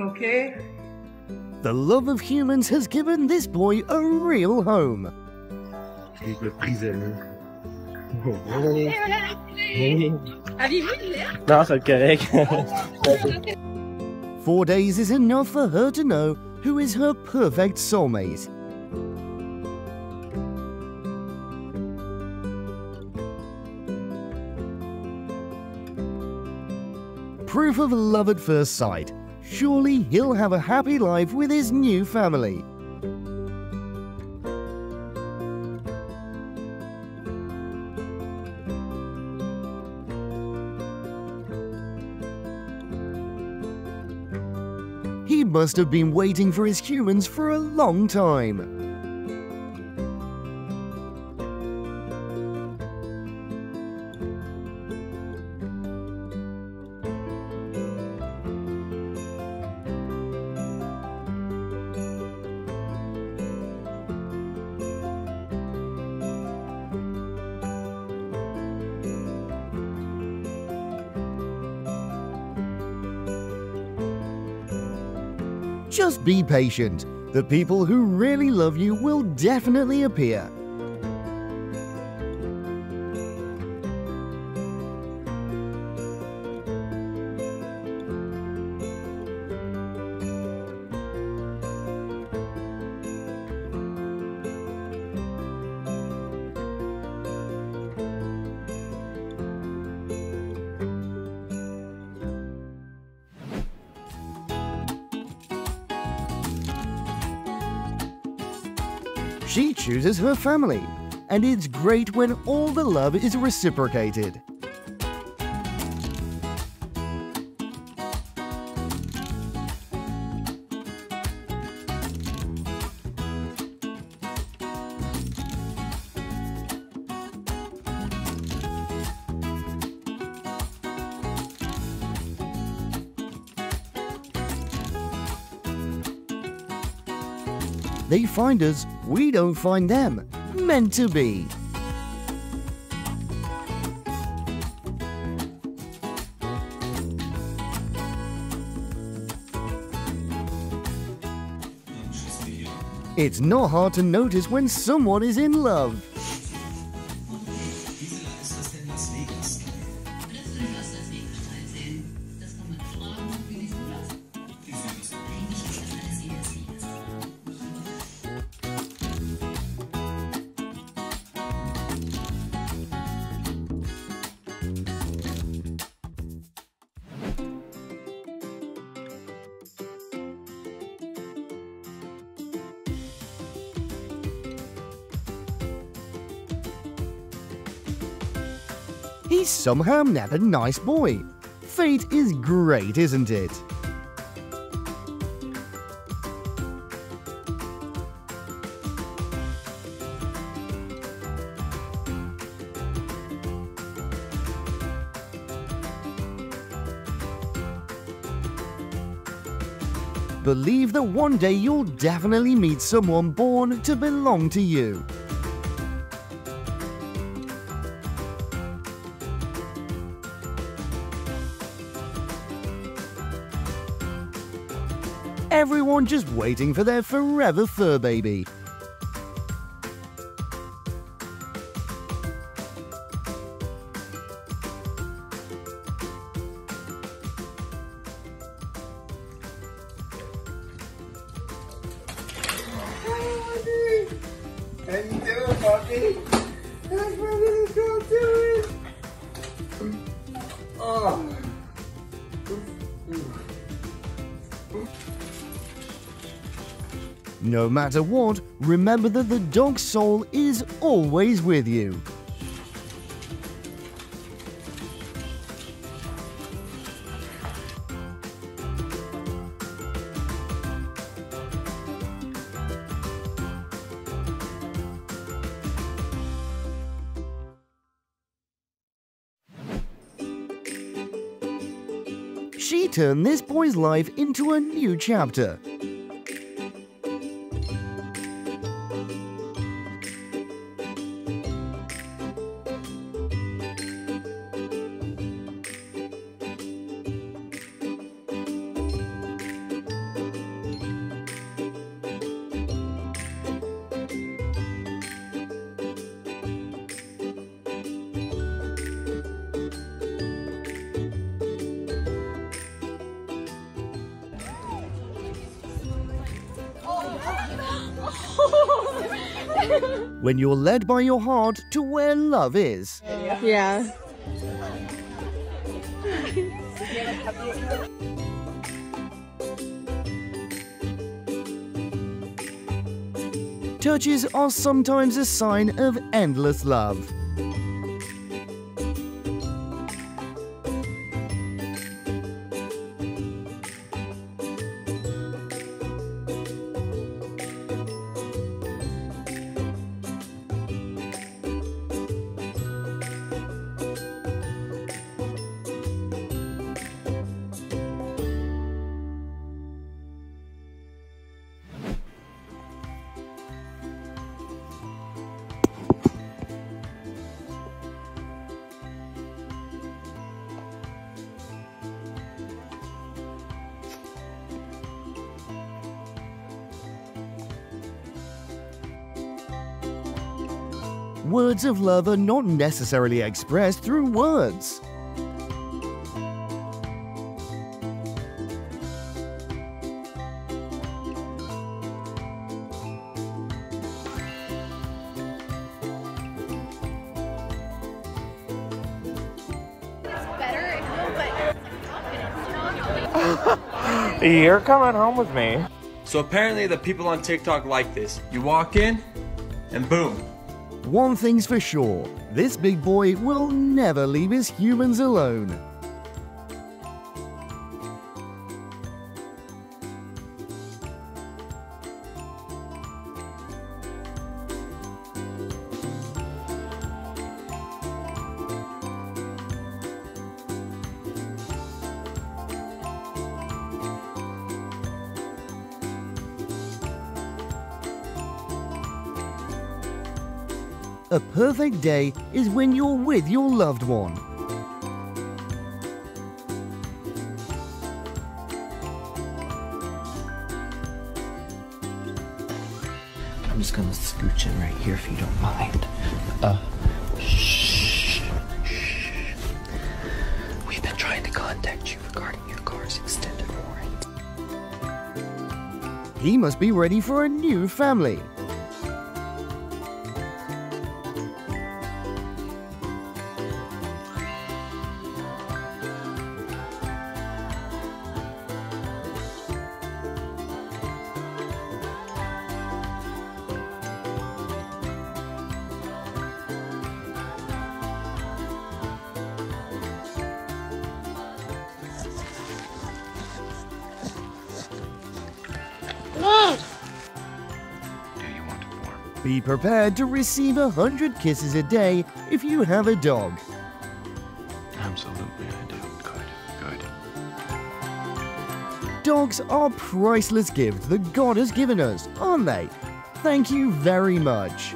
Okay. The love of humans has given this boy a real home. Avez-vous une lettre? Non, c'est correct. Four days is enough for her to know who is her perfect soulmate. Proof of love at first sight. Surely he'll have a happy life with his new family. He must have been waiting for his humans for a long time. Just be patient. The people who really love you will definitely appear. She chooses her family, and it's great when all the love is reciprocated. They find us, we don't find them. Meant to be. It's not hard to notice when someone is in love. He's somehow never nice boy. Fate is great, isn't it? Believe that one day you'll definitely meet someone born to belong to you. Everyone just waiting for their forever fur baby. How No matter what, remember that the dog's soul is always with you. She turned this boy's life into a new chapter. When you're led by your heart to where love is. Yeah. Touches are sometimes a sign of endless love. Words of love are not necessarily expressed through words. Better, no, but confidence, you know? You're coming home with me. So apparently the people on TikTok like this. You walk in, and boom. One thing's for sure this big boy will never leave his humans alone. A perfect day is when you're with your loved one. I'm just gonna scooch in right here if you don't mind. Uh, shh. Shh. We've been trying to contact you regarding your car's extended warranty. He must be ready for a new family. Be prepared to receive a hundred kisses a day if you have a dog. Absolutely, I do. Good, good. Dogs are priceless gifts that God has given us, aren't they? Thank you very much.